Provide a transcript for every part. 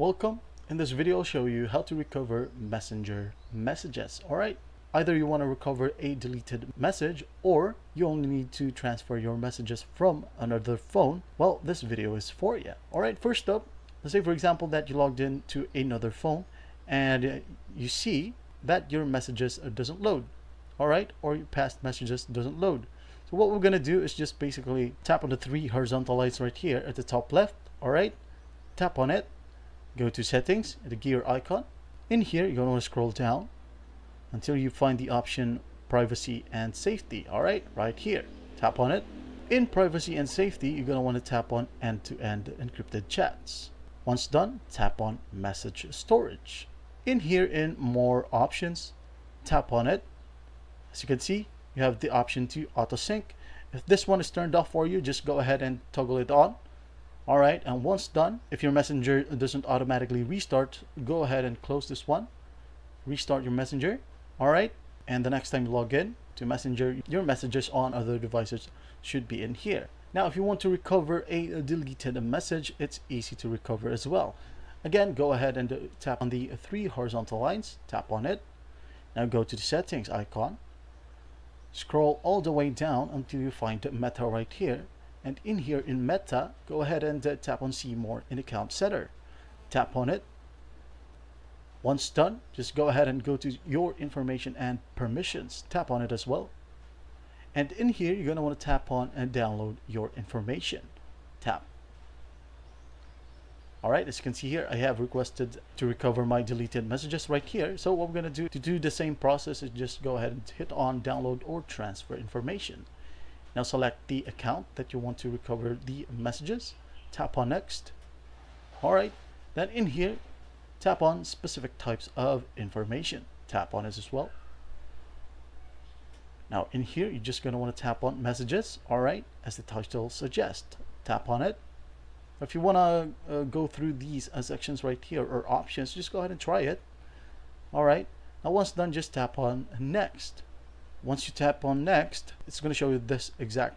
welcome. In this video I'll show you how to recover messenger messages. Alright, either you want to recover a deleted message or you only need to transfer your messages from another phone. Well, this video is for you. Alright, first up, let's say for example that you logged in to another phone and you see that your messages doesn't load. Alright, or your past messages doesn't load. So what we're going to do is just basically tap on the three horizontal lights right here at the top left. Alright, tap on it, go to settings, the gear icon. In here, you're going to scroll down until you find the option privacy and safety. Alright, right here, tap on it. In privacy and safety, you're going to want to tap on end-to-end -end encrypted chats. Once done, tap on message storage. In here in more options, tap on it. As you can see, you have the option to auto sync. If this one is turned off for you, just go ahead and toggle it on. Alright, and once done, if your messenger doesn't automatically restart, go ahead and close this one. Restart your messenger. Alright, and the next time you log in to messenger, your messages on other devices should be in here. Now, if you want to recover a deleted message, it's easy to recover as well. Again, go ahead and tap on the three horizontal lines, tap on it. Now go to the settings icon Scroll all the way down until you find the Meta right here. And in here in Meta, go ahead and uh, tap on See More in Account Center. Tap on it. Once done, just go ahead and go to Your Information and Permissions. Tap on it as well. And in here, you're going to want to tap on and download your information. Tap. Alright, as you can see here, I have requested to recover my deleted messages right here. So what we're going to do to do the same process is just go ahead and hit on download or transfer information. Now select the account that you want to recover the messages. Tap on next. Alright, then in here, tap on specific types of information. Tap on it as well. Now in here, you're just going to want to tap on messages. Alright, as the title suggests. Tap on it if you want to uh, go through these uh, sections right here or options, just go ahead and try it. All right. Now once done, just tap on next. Once you tap on next, it's going to show you this exact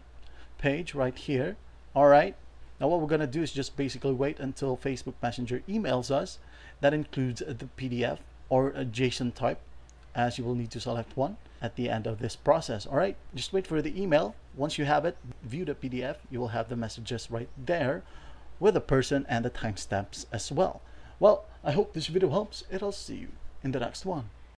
page right here. All right. Now what we're going to do is just basically wait until Facebook Messenger emails us. That includes the PDF or a JSON type as you will need to select one at the end of this process. All right, just wait for the email. Once you have it, view the PDF, you will have the messages right there with the person and the timestamps as well. Well, I hope this video helps and I'll see you in the next one.